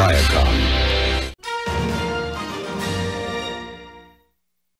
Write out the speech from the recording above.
Viacom.